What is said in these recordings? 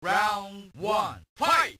Round one, fight!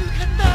抜かん